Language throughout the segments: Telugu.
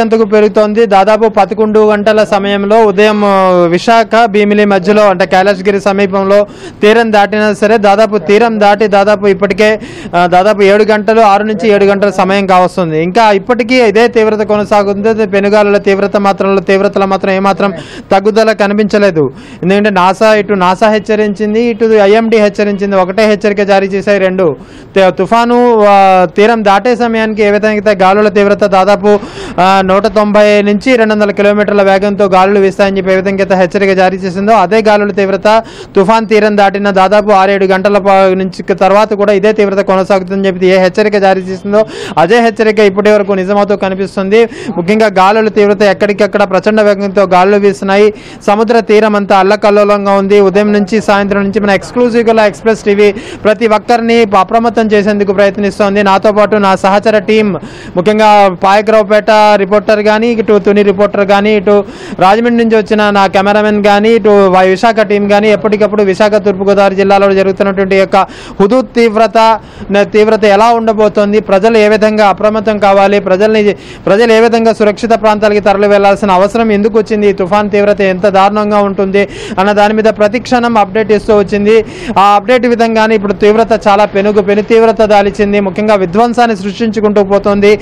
గంతకు పెరుగుతోంది. దాదాపు పదకొండు గంటల సమయంలో ఉదయం విశాఖ భీమిలి మధ్యలో అంటే కైలాసగిరి సమీపంలో తీరం దాటినా సరే దాదాపు తీరం దాటి దాదాపు ఇప్పటికే దాదాపు ఏడు గంటలు ఆరు నుంచి ఏడు గంటల సమయం కావస్తుంది. ఇంకా ఇప్పటికీ ఇదే తీవ్రత కొనసాగుతుంది. పెనుగాలుల తీవ్రత మాత్రంలో తీవ్రతలో మాత్రం ఏమాత్రం తగ్గుదల కనిపించలేదు. ఎందుకంటే నాసా ఇటు నాసా హెచ్చరించింది ఇటు ఐఎండి హెచ్చరించింది ఒకటే హెచ్చరిక జారీ చేశాయి రెండు. తుఫాను తీరం దాటే సమయానికి ఏ విధంగా గాలుల తీవ్రత దాదాపు నూట తొంభై నుంచి రెండు వందల కిలోమీటర్ల వేగంతో గాలులు వీస్తాయని చెప్పి ఏ విధంగా హెచ్చరిక జారీ చేసిందో అదే గాలుల తీవ్రత తుఫాన్ తీరం దాటిన దాదాపు ఆరేడు గంటల నుంచి తర్వాత కూడా ఇదే తీవ్రత కొనసాగుతుందని చెప్పి ఏ హెచ్చరిక జారీ చేసిందో అదే హెచ్చరిక ఇప్పటి వరకు నిజమవుతూ కనిపిస్తుంది. ముఖ్యంగా గాలుల తీవ్రత ఎక్కడికక్కడ ప్రచండ వేగంతో గాలులు వీస్తున్నాయి. సముద్ర తీరం అంతా అల్లకల్లోలంగా ఉంది. ఉదయం నుంచి సాయంత్రం నుంచి మన ఎక్స్క్లూజివ్ ఎక్స్ప్రెస్ టీవీ ప్రతి ఒక్కరిని అప్రమత్తం చేసేందుకు ప్రయత్నిస్తోంది. నాతో పాటు నా సహచర టీం ముఖ్యంగా పాయకరావుపేట రిపోర్టర్ కానీ ఇటు తుని రిపోర్టర్ కానీ ఇటు రాజమండ్రి నుంచి వచ్చిన నా కెమెరామెన్ కానీ ఇటు విశాఖ టీం కానీ ఎప్పటికప్పుడు విశాఖ తూర్పుగోదావరి జిల్లాలో జరుగుతున్నటువంటి యొక్క హుదు తీవ్రత తీవ్రత ఎలా ఉండబోతోంది ప్రజలు ఏ విధంగా అప్రమత్తం కావాలి ప్రజల్ని ప్రజలు ఏ విధంగా సురక్షిత ప్రాంతాలకి తరలి వెళ్ళాల్సిన అవసరం ఎందుకు వచ్చింది ఈ తుఫాన్ తీవ్రత ఎంత దారుణంగా ఉంటుంది అన్న దాని మీద ప్రతి క్షణం అప్డేట్ ఇస్తూ వచ్చింది. ఆ అప్డేట్ విధంగానే ఇప్పుడు తీవ్రత చాలా పెనుగు పెను తీవ్రత దాల్చింది. ముఖ్యంగా విధ్వంసాన్ని సృష్టించుకుంటూ పోతుంది.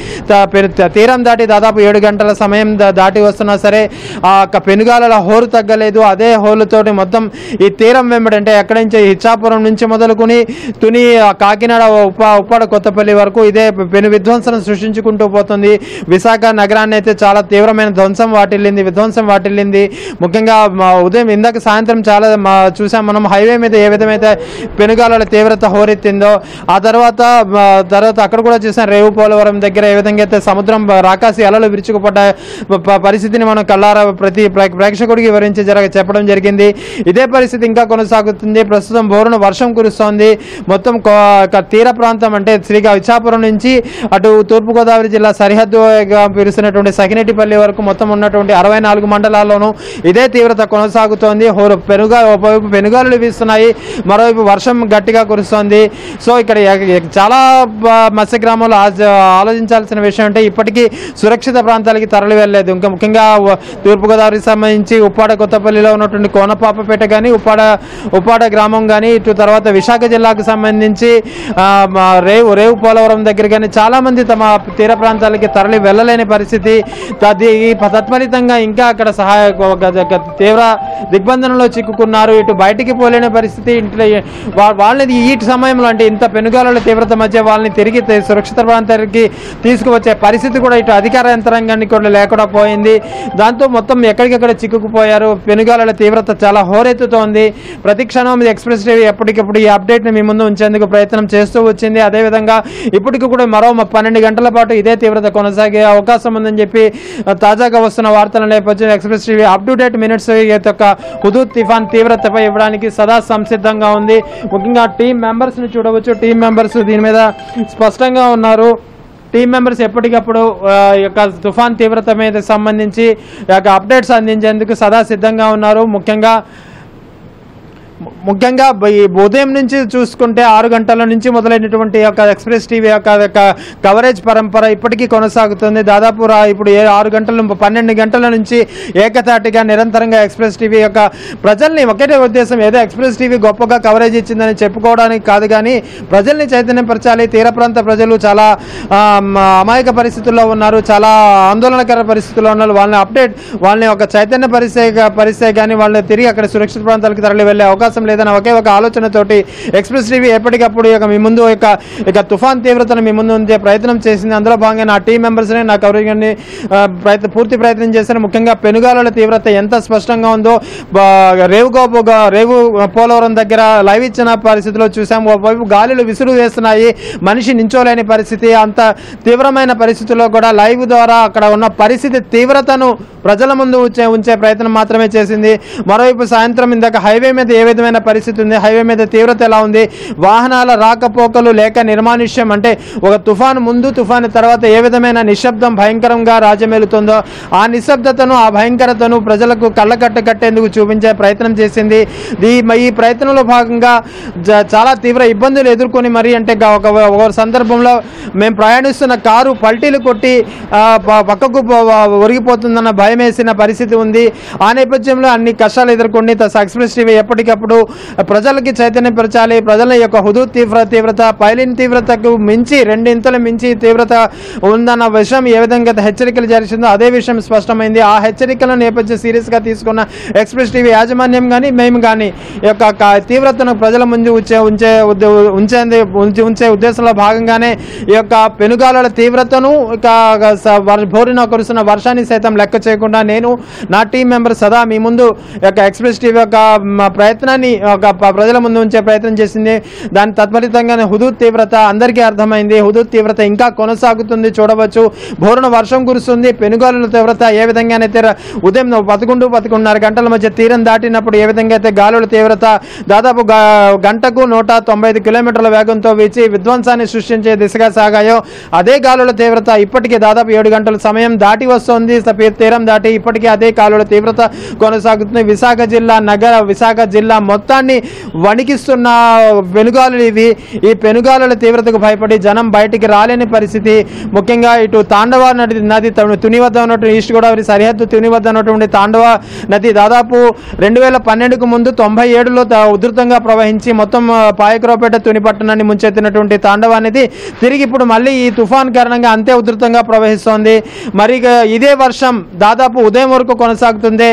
తీరం దాటి దాదాపు ఏడు గంటల సమయం దాటి వస్తున్నా సరే ఆ పెనుగాలల పెనుగాల హోరు తగ్గలేదు. అదే హోలుతోటి మొత్తం ఈ తీరం వెంబడంటే ఎక్కడి నుంచి ఇచ్చాపురం నుంచి మొదలుకొని తుని ఆ కాకినాడ ఉప ఉప్పాడ కొత్తపల్లి వరకు ఇదే పెను విధ్వంసం సృష్టించుకుంటూ పోతుంది. విశాఖ నగరాన్ని అయితే చాలా తీవ్రమైన ధ్వంసం వాటిల్లింది విధ్వంసం వాటిల్లింది. ముఖ్యంగా ఉదయం ఇందాక సాయంత్రం చాలా చూసాం మనం హైవే మీద ఏ విధమైతే పెనుగాలల తీవ్రత హోరెత్తిందో ఆ తర్వాత తర్వాత అక్కడ కూడా చూసాం రేవు పోలవరం దగ్గర ఏ విధంగా అయితే సముద్రం రాకాసి అలలు విరుచుకుపడ్డ పరిస్థితిని మనం కళ్ళారా ప్రతి ప్రేక్షకుడికి వివరించి జరగ చెప్పడం జరిగింది. ఇదే పరిస్థితి ఇంకా కొనసాగుతుంది. ప్రస్తుతం బోరున వర్షం కురుస్తోంది. మొత్తం తీర ప్రాంతం అంటే శ్రీగా ఇచ్చాపురం నుంచి అటు తూర్పుగోదావరి జిల్లా సరిహద్దుగా పిలుస్తున్నటువంటి సకినెట్టిపల్లి వరకు మొత్తం ఉన్నటువంటి అరవై నాలుగు మండలాల్లోనూ ఇదే తీవ్రత కొనసాగుతోంది. హోరు పెనుగా ఒకవైపు పెనుగాలు వీస్తున్నాయి. మరోవైపు వర్షం గట్టిగా కురుస్తోంది. సో ఇక్కడ చాలా మత్స్య గ్రామంలో ఆలోచించాల్సిన విషయం అంటే ఇప్పటికీ సురక్షిత ప్రాంతాలకి తరలి వెళ్ళలేదు. ఇంకా ముఖ్యంగా తూర్పుగోదావరికి సంబంధించి ఉప్పాడ కొత్తపల్లిలో ఉన్నటువంటి కోనపాపపేట కానీ ఉప్పాడ ఉప్పాడ గ్రామం కానీ ఇటు తర్వాత విశాఖ జిల్లాకు సంబంధించి రేవు రేవు పోలవరం దగ్గర కానీ చాలా మంది తమ తీర ప్రాంతాలకి తరలి వెళ్ళలేని పరిస్థితి. తది తత్ఫలితంగా ఇంకా అక్కడ సహాయ ఒక- తీవ్ర దిగ్బంధనంలో చిక్కుకున్నారు. ఇటు బయటికి పోలేని పరిస్థితి. ఇంట్లో వాళ్ళని ఈ సమయంలో అంటే ఇంత పెనుగాల తీవ్రత మధ్య వాళ్ళని తిరిగి సురక్షిత ప్రాంతానికి తీసుకువచ్చే పరిస్థితి కూడా ఇటు అధికార యంత్రాంగాన్ని కూడా లేకుండా పోయింది. దాంతో మొత్తం ఎక్కడికెక్కడ చిక్కుకుపోయారు. పెనుగాలుల తీవ్రత చాలా హోరెత్తుతోంది. ప్రతి క్షణం ఎక్స్ప్రెస్ టీవీ ఎప్పటికప్పుడు ఈ అప్డేట్ని మీ ముందు ఉంచేందుకు ప్రయత్నం చేస్తూ వచ్చింది. అదేవిధంగా ఇప్పటికి కూడా మరో పన్నెండు గంటల పాటు ఇదే తీవ్రత కొనసాగే అవకాశం ఉందని చెప్పి తాజాగా వస్తున్న వార్తల నేపథ్యంలో express TV up to date minutes యొక్క హుదూద్ తుఫాన్ తీవ్రతపై ఇవ్వడానికి సదా సంసిద్ధంగా ఉంది. ముఖ్యంగా టీం మెంబర్స్ని చూడవచ్చు. టీం మెంబర్స్ దీని మీద స్పష్టంగా ఉన్నారు. టీం మెంబర్స్ ఎప్పటికప్పుడు యొక్క తుఫాన్ తీవ్రత మీద సంబంధించి యొక్క అప్డేట్స్ అందించేందుకు సదా సిద్ధంగా ఉన్నారు. ముఖ్యంగా ముఖ్యంగా ఈ ఉదయం నుంచి చూసుకుంటే ఆరు గంటల నుంచి మొదలైనటువంటి యొక్క ఎక్స్ప్రెస్ టీవీ యొక్క కవరేజ్ పరంపర ఇప్పటికీ కొనసాగుతుంది. దాదాపు రా ఇప్పుడు ఏ ఆరు గంటల పన్నెండు గంటల నుంచి ఏకతాటిగా నిరంతరంగా ఎక్స్ప్రెస్ టీవీ యొక్క ప్రజల్ని ఒకటే ఉద్దేశం ఏదో ఎక్స్ప్రెస్ టీవీ గొప్పగా కవరేజ్ ఇచ్చిందని చెప్పుకోవడానికి కాదు కానీ ప్రజల్ని చైతన్యపరచాలి. తీర ప్రాంత ప్రజలు చాలా అమాయక పరిస్థితుల్లో ఉన్నారు. చాలా ఆందోళనకర పరిస్థితుల్లో ఉన్నారు. వాళ్ళని అప్డేట్ వాళ్ళని ఒక చైతన్య పరిస్థితి పరిస్థితి కానీ వాళ్ళని తిరిగి అక్కడ సురక్షిత ప్రాంతాలకు తరలి వెళ్ళే అవకాశం లేదన్న ఒకే ఒక ఆలోచనతోటి ఎక్స్ప్రెస్ టీవీ ఎప్పటికప్పుడు ఇక మీ ముందు యొక్క ఇక తుఫాన్ తీవ్రతను మీ ముందు ఉంచే ప్రయత్నం చేసింది. అందులో భాగంగా నా టీం మెంబర్స్ని నా కవరేజ్ ప్రయత్న పూర్తి ప్రయత్నం చేశాను ముఖ్యంగా పెనుగాలుల తీవ్రత ఎంత స్పష్టంగా ఉందో రేవుగోపు రేవు రేవు పోలవరం దగ్గర లైవ్ ఇచ్చిన పరిస్థితిలో చూసాం. ఒకవైపు గాలులు విసురు వేస్తున్నాయి. మనిషి నించోలేని పరిస్థితి. అంత తీవ్రమైన పరిస్థితుల్లో కూడా లైవ్ ద్వారా అక్కడ ఉన్న పరిస్థితి తీవ్రతను ప్రజల ముందు ఉంచే ఉంచే ప్రయత్నం మాత్రమే చేసింది. మరోవైపు సాయంత్రం ఇందాక హైవే మీద ఏ విధమైన పరిస్థితి ఉంది. హైవే మీద తీవ్రత ఎలా ఉంది? వాహనాల రాకపోకలు లేక నిర్మానుష్యం అంటే ఒక తుఫాను ముందు తుఫాను తర్వాత ఏ విధమైన నిశ్శబ్దం భయంకరంగా రాజమేలుతుందో ఆ నిశ్శబ్దతను ఆ భయంకరతను ప్రజలకు కళ్ళకట్ట కట్టేందుకు చూపించే ప్రయత్నం చేసింది. ఈ ఈ ప్రయత్నంలో భాగంగా జ- చాలా తీవ్ర ఇబ్బందులు ఎదుర్కొని మరి అంటే ఒక ఒక సందర్భంలో మేము ప్రయాణిస్తున్న కారు పల్టీలు కొట్టి ప- పక్కకు ఒరిగిపోతుందన్న భయం వేసిన పరిస్థితి ఉంది. ఆ నేపథ్యంలో అన్ని కష్టాలు ఎదుర్కొని త- ఎక్స్ప్రెస్ టీవీ ఎప్పటికప్పుడు ప్రజలకి చైతన్యపరచాలి. ప్రజల యొక్క హుదూ తీవ్ర తీవ్రత పైలిన్ తీవ్రతకు మించి రెండింతలు మించి తీవ్రత ఉందన్న విషయం ఏ విధంగా హెచ్చరికలు జరిచిందో అదే విషయం స్పష్టమైంది. ఆ హెచ్చరికల నేపథ్యం సీరియస్గా తీసుకున్న ఎక్స్ప్రెస్ టీవీ యాజమాన్యం కానీ మేము కానీ ఈ యొక్క తీవ్రతను ప్రజల ముందు ఉంచే ఉంచే ఉంచే ఉంచి ఉంచే ఉద్దేశంలో భాగంగానే ఈ యొక్క పెనుగాలుల తీవ్రతను ఇక స- బోరున కురుస్తున్న వర్షాన్ని సైతం లెక్క చేయకుండా నేను నా టీం మెంబర్ సదా మీ ముందు యొక్క ఎక్స్ప్రెస్ టీవీ యొక్క ప్రయత్నాన్ని ఒక ప్రజల ముందు ఉంచే ప్రయత్నం చేసింది. దాని తత్ఫలితంగానే హుదూద్ తీవ్రత అందరికీ అర్థమైంది. హుదూద్ తీవ్రత ఇంకా కొనసాగుతుంది చూడవచ్చు. భోరున వర్షం కురుస్తుంది పెనుగాలుల తీవ్రత ఏ విధంగానైతే ఉదయం పదకొండు పదకొండున్నర గంటల మధ్య తీరం దాటినప్పుడు ఏ విధంగా అయితే గాలుల తీవ్రత దాదాపు గంటకు నూట తొంభై ఐదు కిలోమీటర్ల వేగంతో వీచి విధ్వంసాన్ని సృష్టించే దిశగా సాగాయో అదే గాలుల తీవ్రత ఇప్పటికీ దాదాపు ఏడు గంటల సమయం దాటి వస్తోంది. తీరం దాటి ఇప్పటికీ అదే గాలుల తీవ్రత కొనసాగుతుంది. విశాఖ జిల్లా నగర విశాఖ జిల్లా మొత్తం మొత్తాన్ని వణికిస్తున్న పెనుగాలులు ఇవి. ఈ పెనుగాలుల తీవ్రతకు భయపడి జనం బయటికి రాలేని పరిస్థితి. ముఖ్యంగా ఇటు తాండవ నది నది తుని వద్ద ఉన్నటువంటి ఈస్ట్ గోదావరి సరిహద్దు తుని వద్ద ఉన్నటువంటి తాండవ నది దాదాపు రెండు వేల పన్నెండుకు ముందు తొంభై ఏడులో ఉధృతంగా ప్రవహించి మొత్తం ఆ, పాయకరావుపేట తుని పట్టణాన్ని ముంచెత్తినటువంటి తాండవ అనేది తిరిగి ఇప్పుడు మళ్ళీ ఈ తుఫాన్ కారణంగా అంతే ఉధృతంగా ప్రవహిస్తోంది. మరి ఇదే వర్షం దాదాపు ఉదయం వరకు కొనసాగుతుంది.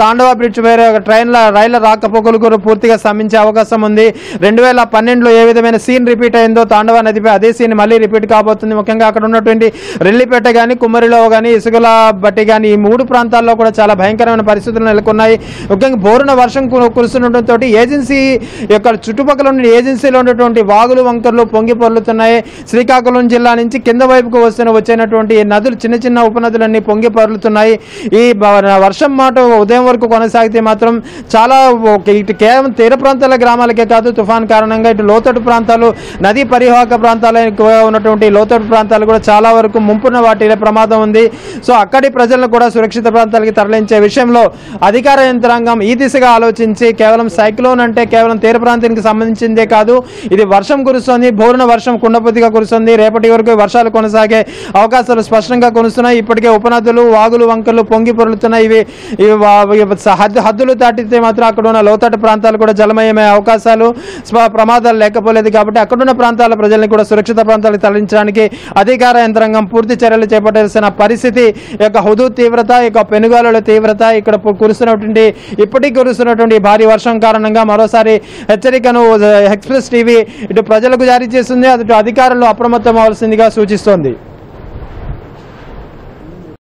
తాండవ బ్రిడ్జ్ వేరే ట్రైన్ల రైళ్ళ రాకపోకలు పూర్తిగా స్తంభించే అవకాశం ఉంది. రెండు వేల పన్నెండులో ఏ విధమైన సీన్ రిపీట్ అయిందో తాండవ నదిపై అదే సీన్ మళ్ళీ రిపీట్ కాబోతుంది. ముఖ్యంగా అక్కడ ఉన్నటువంటి రెల్లిపేట కానీ కుమ్మరిలో కానీ ఇసుకల బట్టి కానీ ఈ మూడు ప్రాంతాల్లో కూడా చాలా భయంకరమైన పరిస్థితులు నెలకొన్నాయి. ముఖ్యంగా బోరున వర్షం కు- కురుస్తుండటంతో ఏజెన్సీ యొక్క చుట్టుపక్కల ఉన్న ఏజెన్సీలో ఉన్నటువంటి వాగులు వంకర్లు పొంగి పొర్లుతున్నాయి. శ్రీకాకుళం జిల్లా నుంచి కింద వైపుకు వస్తున్న వచ్చేటువంటి నదులు చిన్న చిన్న ఉపనదులన్నీ పొంగి పొర్లుతున్నాయి. ఈ వర్షం మాట ఉదయం వరకు కొనసాగితే మాత్రం చాలా కేరళ కేవలం తీర ప్రాంతాల గ్రామాలకే కాదు తుఫాన్ కారణంగా ఇటు లోతట్టు ప్రాంతాలు నదీ పరివాహక ప్రాంతాలు ఎక్కువగా ఉన్నటువంటి లోతట్టు ప్రాంతాలు కూడా చాలా వరకు ముంపున్న వాటిలో ప్రమాదం ఉంది. సో అక్కడి ప్రజలను కూడా సురక్షిత ప్రాంతాలకి తరలించే విషయంలో అధికార యంత్రాంగం ఈ దిశగా ఆలోచించి కేవలం సైక్లోన్ అంటే కేవలం తీర ప్రాంతానికి సంబంధించిందే కాదు ఇది వర్షం కురుస్తుంది బోరున వర్షం కుండపోతిగా కురుస్తుంది రేపటి వరకు వర్షాలు కొనసాగే అవకాశాలు స్పష్టంగా కొనుస్తున్నాయి. ఇప్పటికే ఉపనదులు వాగులు వంకలు పొంగి పొరులుతున్నాయి. ఇవి హద్దులు దాటితే మాత్రం అక్కడ ఉన్న లోతట్టు ప్రాంతం ప్రాంతాలు కూడా జలమయమయ్యే అవకాశాలు ప్రమాదాలు లేకపోలేదు కాబట్టి అక్కడున్న ప్రాంతాల ప్రజల్ని కూడా సురక్షిత ప్రాంతాలకు తరలించడానికి అధికార యంత్రాంగం పూర్తి చర్యలు చేపట్టాల్సిన పరిస్థితి యొక్క హుదూ తీవ్రత యొక్క పెనుగాలుల తీవ్రత ఇక్కడ కురుస్తున్నటువంటి ఇప్పటికీ కురుస్తున్నటువంటి భారీ వర్షం కారణంగా మరోసారి హెచ్చరికను ఎక్స్ప్రెస్ టీవీ ఇటు ప్రజలకు జారీ చేస్తుంది. అటు అధికారులు అప్రమత్తం అవ్వాల్సిందిగా సూచిస్తోంది.